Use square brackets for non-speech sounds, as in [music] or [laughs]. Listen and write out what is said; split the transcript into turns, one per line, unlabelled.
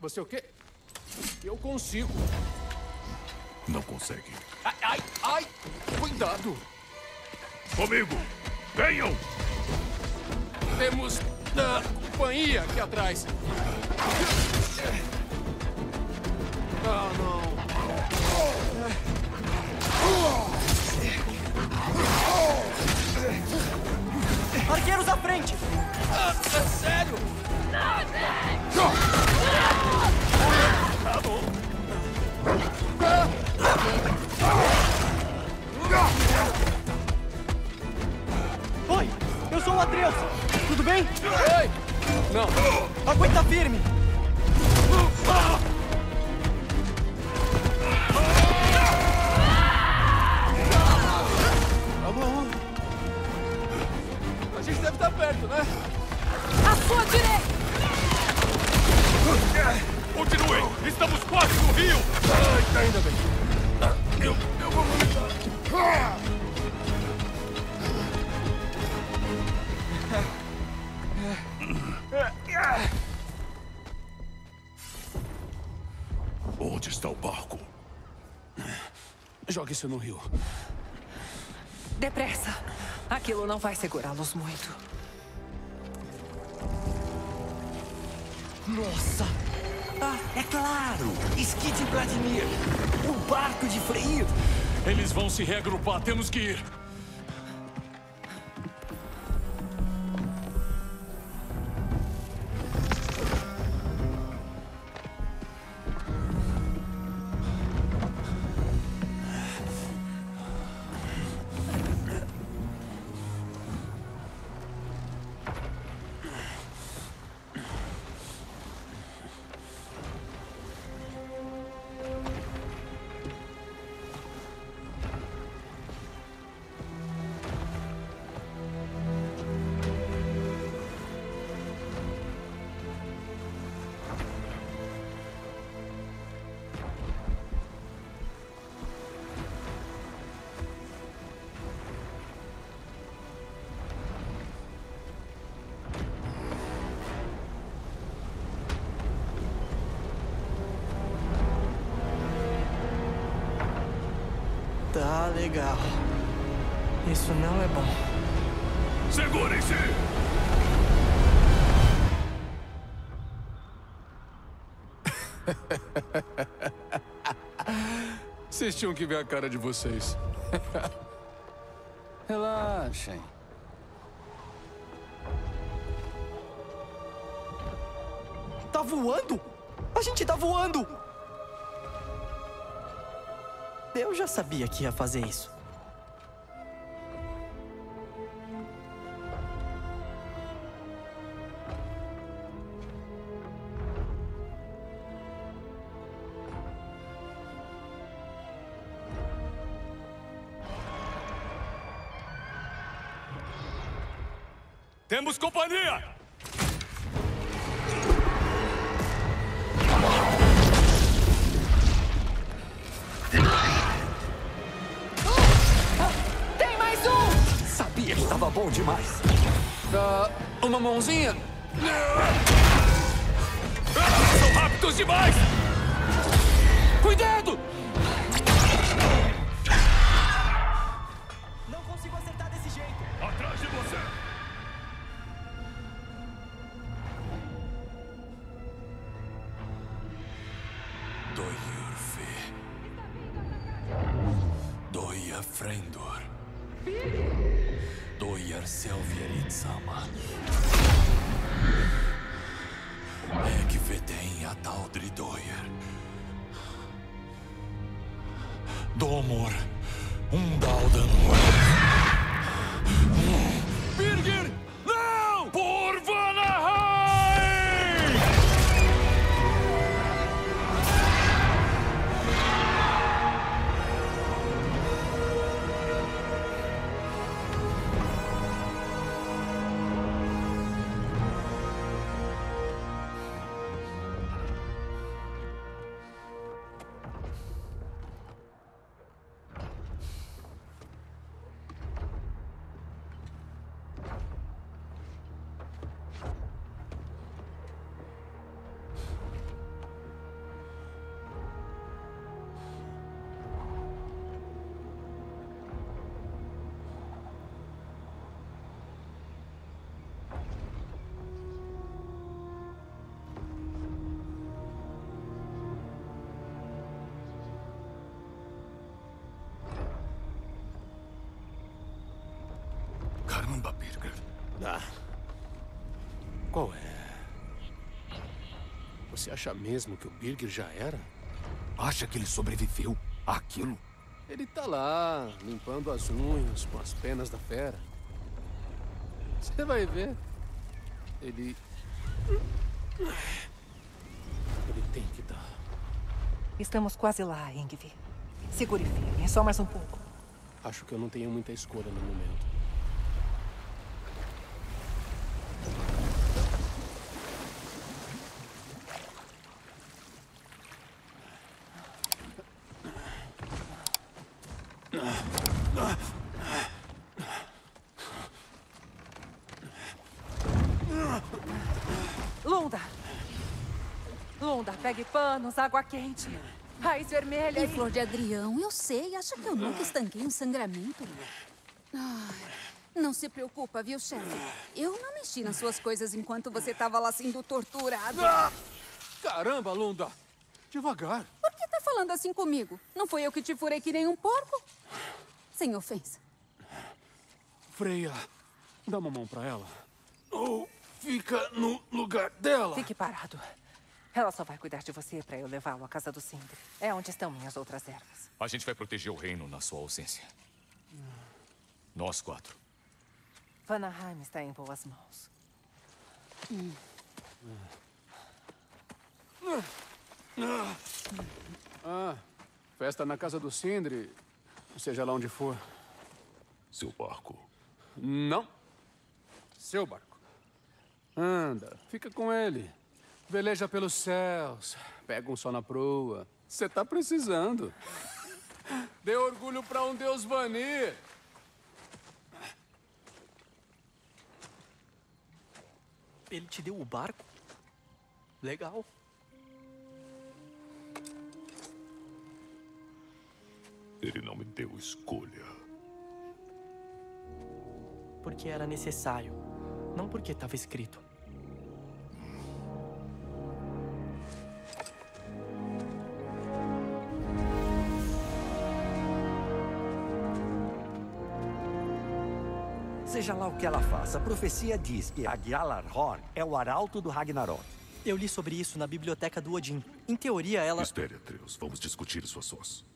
Você o quê? Eu consigo.
Não consegue.
Ai, ai, ai! Cuidado!
Comigo! Venham!
Temos uh, companhia aqui atrás.
Onde está o barco?
Jogue isso no rio.
Depressa! Aquilo não vai segurá-los muito.
Nossa! Ah, é claro! Skid Vladimir! O barco de Freyr!
Eles vão se reagrupar, temos que ir.
Tá legal. Isso não é bom.
Segurem-se! [laughs]
Vocês tinham que ver a cara de vocês. [laughs] Relaxem.
Tá voando? A gente tá voando! Eu já sabia que ia fazer isso.
Temos companhia!
Sabia que tava bom demais.
Dá uma mãozinha?
São rápidos demais!
Cuidado!
Não consigo acertar desse jeito.
Atrás de você! Doyurfe. Doya Frendor. Doyar Selvieritsama. Egveden Ataudri Doyer. Domor. Undaldanor. Birgir! Caramba, Birger.
Ah. Qual é? Você acha mesmo que o Birger já era?
Acha que ele sobreviveu àquilo?
Ele tá lá, limpando as unhas com as penas da fera. Você vai ver. Ele. Ele tem que dar.
Estamos quase lá, Ingvi. Segure firme, é só mais um pouco.
Acho que eu não tenho muita escolha no momento.
Lunda! Lunda, pegue panos, água quente. Raiz vermelha
E
e...
flor de Adrião, eu sei. Acha que eu nunca estanquei um sangramento? Ai, não se preocupa, viu, chefe? Eu não mexi nas suas coisas enquanto você estava lá sendo torturado.
Caramba, Lunda! Devagar.
Por que tá falando assim comigo? Não foi eu que te furei que nem um porco? Sem ofensa.
Freia, dá uma mão pra ela. Ou fica no lugar dela.
Fique parado. Ela só vai cuidar de você pra eu levá-lo à casa do Sindri. É onde estão minhas outras ervas.
A gente vai proteger o reino na sua ausência. Nós quatro.
Vanaheim está em boas mãos.
Ah, festa na casa do Sindri, seja lá onde for.
Seu barco.
Não. Seu barco. Anda, fica com ele. Veleja pelos céus. Pega um sol na proa. Você tá precisando. [laughs] Dê orgulho pra um deus Vanir.
Ele te deu o barco? Legal.
Ele não me deu escolha.
Porque era necessário. Não porque estava escrito.
Seja lá o que ela faça, a profecia diz que Agyalarhorn é o arauto do Ragnarok.
Eu li sobre isso na biblioteca do Odin. Em teoria, ela.
Espere, Atreus. Vamos discutir isso a sós.